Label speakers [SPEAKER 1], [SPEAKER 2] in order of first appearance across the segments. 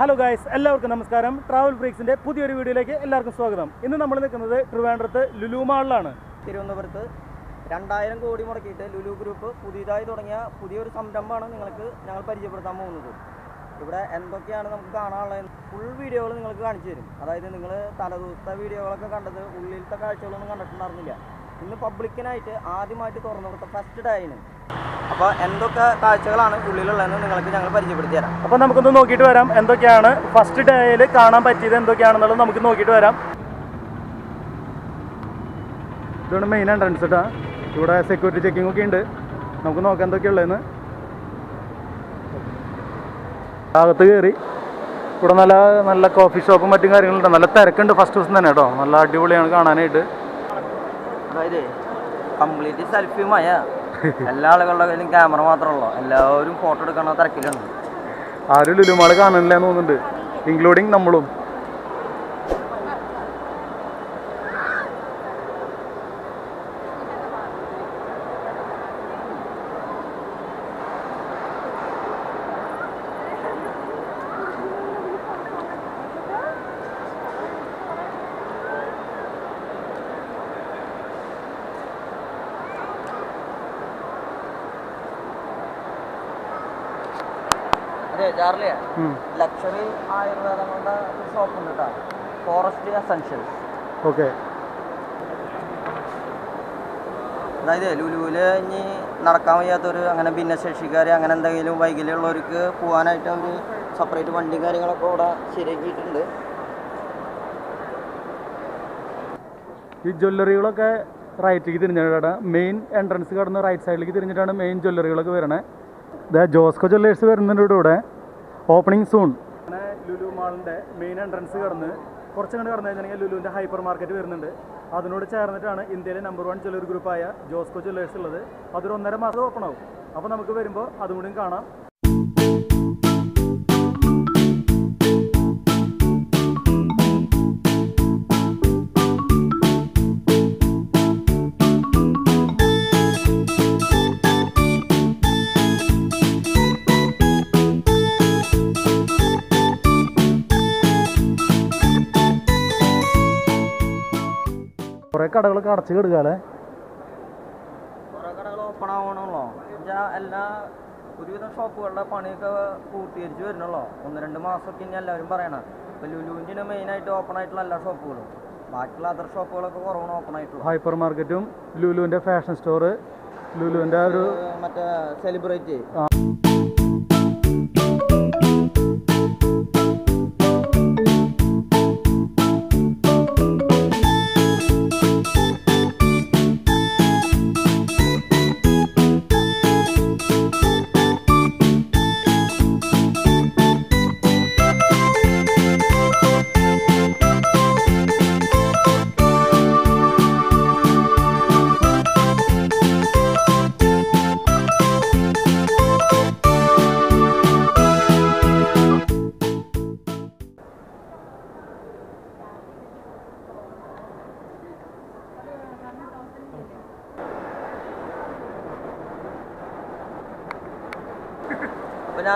[SPEAKER 1] hello guys എല്ലാവർക്കും നമസ്കാരം travel ബ്രേക്സിൻ്റെ പുതിയൊരു വീഡിയോയിലേക്ക് എല്ലാവർക്കും സ്വാഗതം ഇന്ന് നമ്മൾ നിൽക്കുന്നത് ട്രിവാൻഡ്രത്ത് ലുലു മാളിലാണ്
[SPEAKER 2] തിരുവനന്തപുരത്ത് രണ്ടായിരം കോടി മുടക്കിയിട്ട് ലുലു ഗ്രൂപ്പ് പുതിയതായി തുടങ്ങിയ പുതിയൊരു സംരംഭമാണ് നിങ്ങൾക്ക് ഞങ്ങൾ പരിചയപ്പെടുത്താൻ പോകുന്നത് ഇവിടെ എന്തൊക്കെയാണ് നമുക്ക് കാണാനുള്ളത് ഫുൾ വീഡിയോകൾ നിങ്ങൾക്ക് കാണിച്ചു തരും അതായത് നിങ്ങൾ തലേദിവസത്തെ വീഡിയോകളൊക്കെ കണ്ടത് ഉള്ളിലത്തെ കാഴ്ചകളൊന്നും കണ്ടിട്ടുണ്ടായിരുന്നില്ല ഇന്ന് പബ്ലിക്കിനായിട്ട് ആദ്യമായിട്ട് തുറന്നു കൊടുത്ത ഫസ്റ്റ് ആയിരുന്നു അപ്പോൾ എന്തൊക്കെ കാഴ്ചകളാണ് ഉള്ളിലുള്ളതെന്ന് നിങ്ങൾക്ക് ഞങ്ങൾ പരിചയപ്പെടുത്തി തരാം അപ്പോൾ നമുക്കൊന്ന് നോക്കിയിട്ട് വരാം
[SPEAKER 1] എന്തൊക്കെയാണ് ഫസ്റ്റ് ഡേയിൽ കാണാൻ പറ്റിയത് എന്തൊക്കെയാണെന്നുള്ളത് നമുക്ക് നോക്കിയിട്ട് വരാം ഇതാണ് മെയിൻ എൻട്രൻസ് കേട്ടോ ഇവിടെ സെക്യൂരിറ്റി ചെക്കിംഗ് ഒക്കെ ഉണ്ട് നമുക്ക് നോക്കാം എന്തൊക്കെയുള്ളതെന്ന് ഭാഗത്ത് കയറി ഇവിടെ നല്ല നല്ല കോഫി ഷോപ്പും മറ്റും കാര്യങ്ങളുണ്ട് നല്ല തിരക്കുണ്ട് ഫസ്റ്റ് ദിവസം തന്നെ കേട്ടോ നല്ല അടിപൊളിയാണ് കാണാനായിട്ട്
[SPEAKER 2] അതായത് കംപ്ലീറ്റ് സെൽഫിയുമായ എല്ലാ ആളുകളുടെ കയ്യിലും ക്യാമറ മാത്രമല്ലോ എല്ലാവരും ഫോട്ടോ എടുക്കണ തിരക്കിലുണ്ട്
[SPEAKER 1] ആരും ലുലുമാള് കാണണില്ലെന്ന് തോന്നുന്നുണ്ട് ഇൻക്ലൂഡിങ് നമ്മളും
[SPEAKER 2] ബജാറിലെയാണ് ലക്ഷറി ആയുർവേദങ്ങളുടെ ഒരു ഷോപ്പ് ഉണ്ട് കേട്ടോ ഫോറസ്റ്റ് എസൻഷ്യൽസ് ഓക്കെ അതായത് ലുലുവിൽ ഇനി നടക്കാൻ വയ്യാത്തൊരു അങ്ങനെ ഭിന്നശേഷിക്കാർ അങ്ങനെ എന്തെങ്കിലും വൈകല്യമുള്ളവർക്ക് പോകാനായിട്ട് അവർ സെപ്പറേറ്റ് വണ്ടി കാര്യങ്ങളൊക്കെ ഇവിടെ ശരിയാക്കിയിട്ടുണ്ട്
[SPEAKER 1] ഈ ജ്വല്ലറികളൊക്കെ റൈറ്റിലേക്ക് തിരിഞ്ഞിട്ടാണ് മെയിൻ എൻട്രൻസ് കടന്ന് റൈറ്റ് സൈഡിലേക്ക് തിരിഞ്ഞിട്ടാണ് മെയിൻ ജ്വല്ലറികളൊക്കെ വരണേ ജോസ്കോ ജ്വല്ലേഴ്സ് വരുന്നുണ്ട് ഇവിടെ ഓപ്പണിംഗ് സൂൺ ലുലു മാളിൻ്റെ മെയിൻ എൻട്രൻസ് കടന്ന് കുറച്ചും കണ്ട് കടന്നു കഴിഞ്ഞാൽ ലുലുവിൻ്റെ ഹൈപ്പർ മാർക്കറ്റ് വരുന്നുണ്ട് അതിനോട് ചേർന്നിട്ടാണ് ഇന്ത്യയിലെ നമ്പർ വൺ ജ്വല്ലറി ഗ്രൂപ്പായ ജോസ്കോ ജ്വല്ലേഴ്സ് ഉള്ളത് അതൊരു ഒന്നര മാസം ഓപ്പൺ ആവും അപ്പോൾ നമുക്ക് വരുമ്പോൾ അതും കൂടിയും കാണാം കടകളൊക്കെ അടച്ചു കിടക്കാല്ലേ
[SPEAKER 2] ഓപ്പൺ എല്ലാ ഷോപ്പുകളുടെ എല്ലാവരും മെയിനായിട്ട് ഓപ്പൺ ആയിട്ടുള്ള എല്ലാ ഷോപ്പുകളും ഷോപ്പുകളൊക്കെ ഓപ്പൺ
[SPEAKER 1] ഹൈപ്പർ മാർക്കറ്റും ലുലുവിന്റെ ഫാഷൻ സ്റ്റോർ ലുലുവിന്റെ ഒരു
[SPEAKER 2] മറ്റേ സെലിബ്രേറ്റ്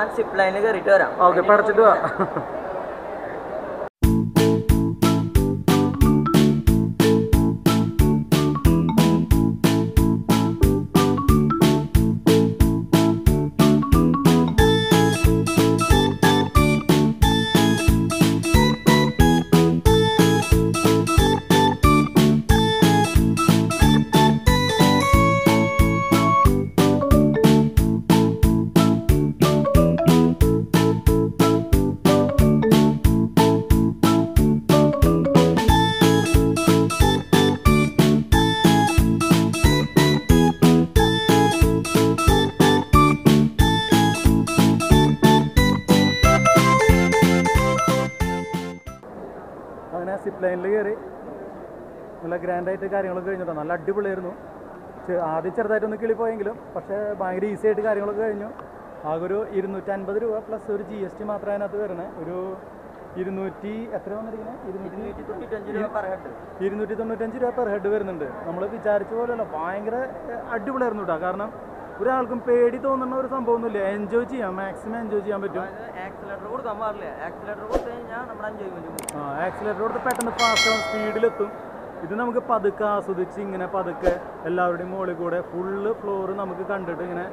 [SPEAKER 2] ഞാൻ സിപ്പ് ലൈനിൽ കയറിയിട്ട് വരാം ഓക്കെ പഠിച്ചിട്ട് വാ
[SPEAKER 1] ഗ്രാൻഡായിട്ട് കാര്യങ്ങളൊക്കെ കഴിഞ്ഞിട്ടോ നല്ല അടിപൊളിയായിരുന്നു ആദ്യം ചെറുതായിട്ടൊന്ന് കിളിപ്പോയെങ്കിലും പക്ഷേ ഭയങ്കര ഈസി ആയിട്ട് കാര്യങ്ങളൊക്കെ കഴിഞ്ഞു ആകെ ഒരു ഇരുന്നൂറ്റൻപത് രൂപ പ്ലസ് ഒരു ജി എസ് ടി മാത്രമേ അതിനകത്ത് വരണേ ഒരു ഇരുന്നൂറ്റി എത്ര വന്നിരിക്കുന്നത് ഇരുന്നൂറ്റി ഇരുന്നൂറ്റി തൊണ്ണൂറ്റഞ്ച് രൂപ പെർ ഹെഡ് വരുന്നുണ്ട് നമ്മൾ വിചാരിച്ച പോലെയല്ല ഭയങ്കര അടിപൊളിയായിരുന്നു കേട്ടോ കാരണം ഒരാൾക്കും പേടി തോന്നുന്ന ഒരു സംഭവമൊന്നുമില്ല എൻജോയ് ചെയ്യാം മാക്സിമം എൻജോയ് ചെയ്യാൻ പറ്റും ആക്സിലേറ്റർ കൊടുത്ത് പെട്ടെന്ന് ഫാസ്റ്റ് സ്പീഡിലെത്തും ഇത് നമുക്ക് പതുക്കെ ആസ്വദിച്ച് ഇങ്ങനെ പതുക്കെ എല്ലാവരുടെയും മുകളിൽ കൂടെ ഫുള്ള് ഫ്ലോർ നമുക്ക് കണ്ടിട്ട് ഇങ്ങനെ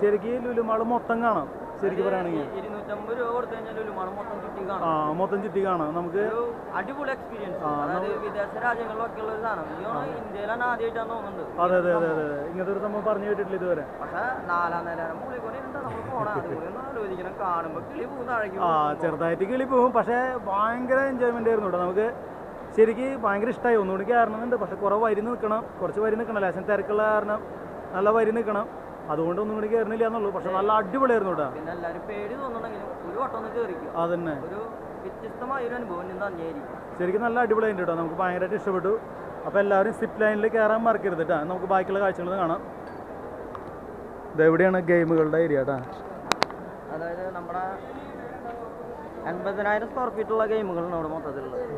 [SPEAKER 1] ശരിക്കും ലുലുമാള് മൊത്തം കാണാം ശരിക്കും പറയുകയാണെങ്കിൽ
[SPEAKER 2] ഇരുന്നൂറ്റമ്പത് രൂപ കൊടുത്തു ലുലുമാള് മൊത്തം ചുറ്റി കാണാം ആ മൊത്തം
[SPEAKER 1] ചുറ്റി കാണാം നമുക്ക്
[SPEAKER 2] അടിപൊളി എക്സ്പീരിയൻസ് അതായത് വിദേശ രാജ്യങ്ങളിലൊക്കെ ഉള്ള ഒരു സാധനം ഇന്ത്യയിലാണ് ആദ്യമായിട്ടാണ് തോന്നുന്നുണ്ട് അതെ അതെ അതെ
[SPEAKER 1] അതെ ഇങ്ങനത്തെ ഒരു സംഭവം പറഞ്ഞു കേട്ടിട്ടില്ല ഇതുവരെ
[SPEAKER 2] പക്ഷെ നാലാം നിലം പുള്ളി കൊണ്ട് നമ്മൾ പോണ അതുകൂടി ഒന്ന് ആലോചിക്കണം കാണുമ്പോൾ കിളി പോകുന്ന ആ ചെറുതായിട്ട്
[SPEAKER 1] കിളി പോകും പക്ഷെ ഭയങ്കര എൻജോയ്മെന്റ് ആയിരുന്നു കേട്ടോ നമുക്ക് ശരിക്ക് ഭയങ്കര ഇഷ്ടമായി ഒന്നുകൂടി കയറണമെന്നുണ്ട് പക്ഷെ കുറേ വരി നിൽക്കണം കുറച്ച് വരി നിൽക്കണം ലേശം തിരക്കുള്ള കാരണം നല്ല വരി നിൽക്കണം അതുകൊണ്ട് ഒന്നും കൂടി കയറണില്ല എന്നുള്ളൂ പക്ഷെ നല്ല അടിപൊളിയായിരുന്നു കേട്ടോ അതന്നെ ശരിക്കും നല്ല അടിപൊളിയായിട്ട് കേട്ടോ നമുക്ക് ഭയങ്കരമായിട്ട് ഇഷ്ടപ്പെട്ടു അപ്പോൾ എല്ലാവരും സിപ്പ് ലൈനിൽ കയറാൻ മറക്കരുത് കേട്ടോ നമുക്ക് ബാക്കിയുള്ള കാഴ്ചകൾ കാണാം ഇതെവിടെയാണ് ഗെയിമുകളുടെ ഏരിയ കേട്ടോ
[SPEAKER 2] അതായത് നമ്മുടെ എൺപതിനായിരം സ്ക്വയർ ഫീറ്റുള്ള ഗെയിമുകളാണ് അവിടെ മൊത്തത്തിലുള്ളത്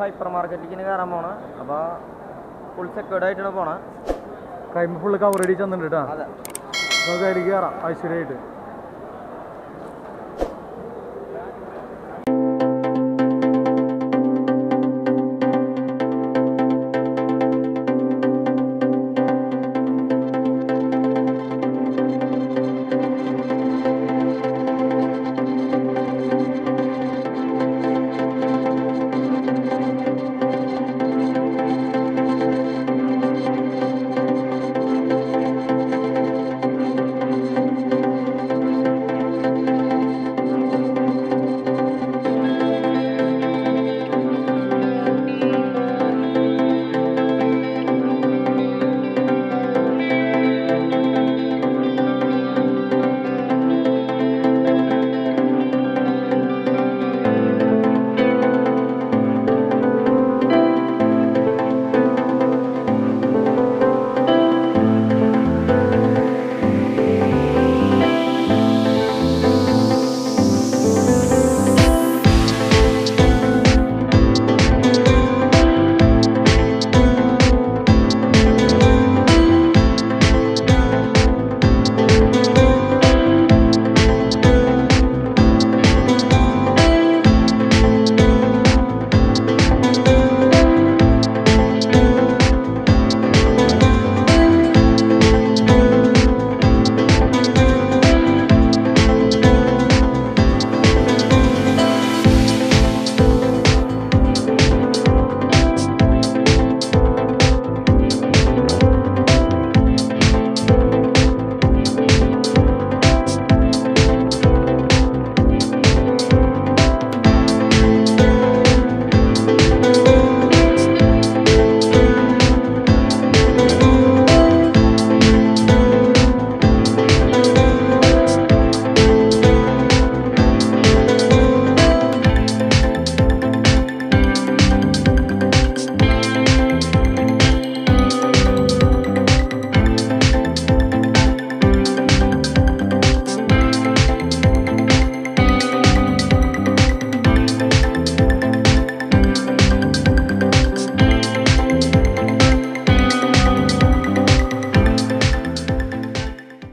[SPEAKER 2] ഹൈപ്പർ മാർക്കറ്റിലേക്ക് കയറാൻ പോണ അപ്പൊ ഫുൾ സെക്യൂർഡ് ആയിട്ടാണ് പോണേ
[SPEAKER 1] കഴിയുമ്പോൾ ഫുള്ള് കവറടി ചെന്നിട്ടുണ്ട് കേട്ടോ നമുക്ക് അതിലേക്ക് കയറാം ഐശ്വര്യമായിട്ട്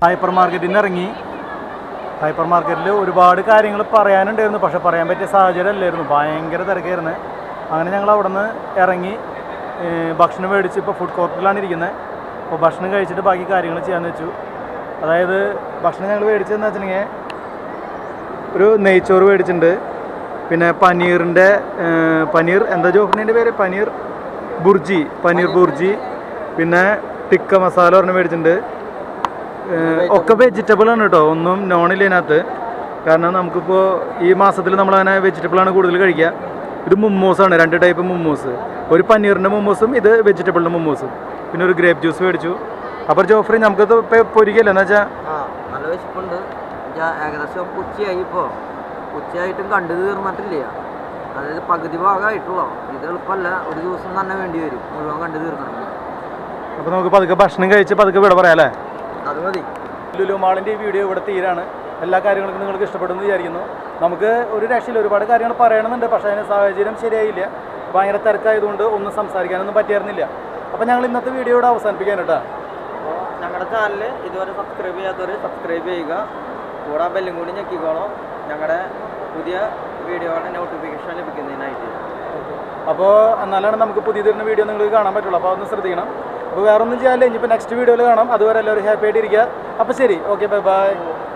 [SPEAKER 1] ഹൈപ്പർ മാർക്കറ്റിൽ നിന്ന് ഇറങ്ങി ഹൈപ്പർ മാർക്കറ്റിൽ ഒരുപാട് കാര്യങ്ങൾ പറയാനുണ്ടായിരുന്നു പക്ഷെ പറയാൻ പറ്റിയ സാഹചര്യം അല്ലായിരുന്നു ഭയങ്കര തിരക്കായിരുന്നു അങ്ങനെ ഞങ്ങൾ അവിടെ നിന്ന് ഇറങ്ങി ഭക്ഷണം മേടിച്ച് ഇപ്പോൾ ഫുഡ് കോർട്ടിലാണ് ഇരിക്കുന്നത് അപ്പോൾ ഭക്ഷണം കഴിച്ചിട്ട് ബാക്കി കാര്യങ്ങൾ ചെയ്യാമെന്ന് വെച്ചു അതായത് ഭക്ഷണം ഞങ്ങൾ മേടിച്ചതെന്ന് വെച്ചിട്ടുണ്ടെങ്കിൽ ഒരു നെയ്ച്ചോറ് മേടിച്ചിട്ടുണ്ട് പിന്നെ പനീറിൻ്റെ പനീർ എന്താ ജോഫിൻ്റെ പേര് പനീർ ബുർജി പനീർ ബുർജി പിന്നെ ടിക്ക മസാല പറഞ്ഞ് മേടിച്ചിട്ടുണ്ട് ഒക്കെ വെജിറ്റബിൾ ആണ് കേട്ടോ ഒന്നും നോൺ ഇല്ലതിനകത്ത് കാരണം നമുക്കിപ്പോൾ ഈ മാസത്തിൽ നമ്മളങ്ങനെ വെജിറ്റബിളാണ് കൂടുതൽ കഴിക്കുക ഇത് മുമ്മൂസാണ് രണ്ട് ടൈപ്പ് മുമ്മൂസ് ഒരു പനീറിൻ്റെ മുമ്മൂസും ഇത് വെജിറ്റബിളിൻ്റെ മുമ്മൂസും പിന്നെ ഒരു ഗ്രേപ്പ് ജ്യൂസ് മേടിച്ചു അപ്പോൾ ജോഫറി നമുക്ക് നമുക്കത് പൊരിക്കല്ലേ എന്ന് വെച്ചാൽ
[SPEAKER 2] നല്ല വിശപ്പുണ്ട് ഏകദേശം ഉച്ചയായി ഇപ്പോൾ ഉച്ചയായിട്ടും കണ്ടു തീർന്നിട്ടില്ല അതായത് പകുതി ഭാഗമായിട്ടുള്ളൂ ഇത് എളുപ്പമല്ല ഒരു ദിവസം തന്നെ വേണ്ടി വരും മുഴുവൻ കണ്ടു തീർന്നിട്ടില്ല
[SPEAKER 1] അപ്പോൾ നമുക്ക് പതുക്കെ ഭക്ഷണം കഴിച്ച് പതുക്കെ വിട പറയാം അല്ലേ അത് മതി ലുലു മാളിൻ്റെ ഈ വീഡിയോ ഇവിടെ തീരാണ് എല്ലാ കാര്യങ്ങൾക്കും നിങ്ങൾക്ക് ഇഷ്ടപ്പെടുന്നു വിചാരിക്കുന്നു നമുക്ക് ഒരു രക്ഷയിൽ ഒരുപാട് കാര്യങ്ങൾ പറയണമെന്നുണ്ട് പക്ഷേ അതിന് സാഹചര്യം ശരിയായില്ല ഭയങ്കര തിരക്കായതുകൊണ്ട് ഒന്നും സംസാരിക്കാനൊന്നും പറ്റിയായിരുന്നില്ല അപ്പോൾ ഞങ്ങൾ ഇന്നത്തെ വീഡിയോ ഇവിടെ അവസാനിപ്പിക്കാൻ കേട്ടോ
[SPEAKER 2] ഞങ്ങളുടെ ചാനൽ ഇതുവരെ സബ്സ്ക്രൈബ് ചെയ്യാത്തവർ സബ്സ്ക്രൈബ് ചെയ്യുക കൂടെ ബെല്ലും കൂടി ഞെക്കിക്കോളാം ഞങ്ങളുടെ പുതിയ വീഡിയോയുടെ നോട്ടിഫിക്കേഷൻ ലഭിക്കുന്നതിനായിട്ട് അപ്പോൾ എന്നാലാണ്
[SPEAKER 1] നമുക്ക് പുതിയ തരുന്ന വീഡിയോ നിങ്ങൾക്ക് കാണാൻ പറ്റുള്ളൂ അപ്പോൾ അതൊന്ന് ശ്രദ്ധിക്കണം അപ്പോൾ വേറൊന്നും ചെയ്യാനില്ല ഇനിയിപ്പോൾ നെക്സ്റ്റ് വീഡിയോയിൽ കാണാം അതുവരെ എല്ലാവരും ഹാപ്പി ആയിട്ടിരിക്കുക അപ്പോൾ ശരി ഓക്കെ ബൈ ബൈ